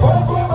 foofu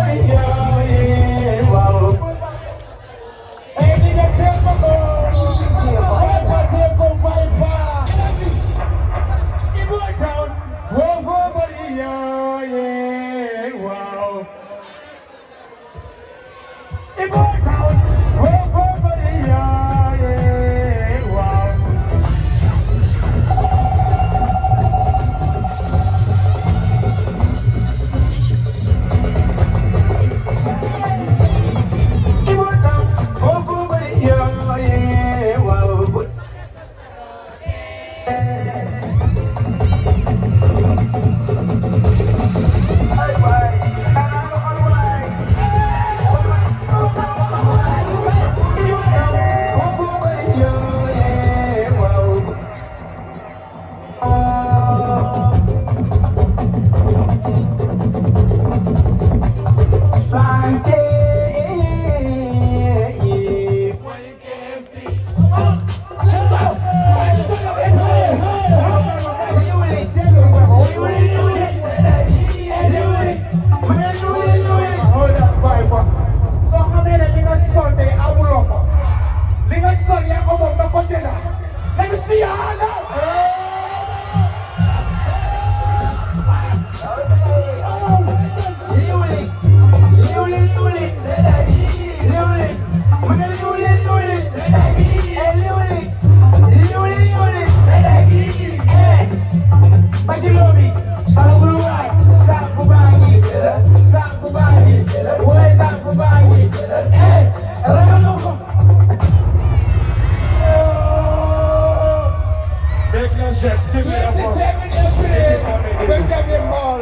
Soo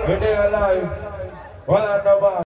When they're alive, well, I know.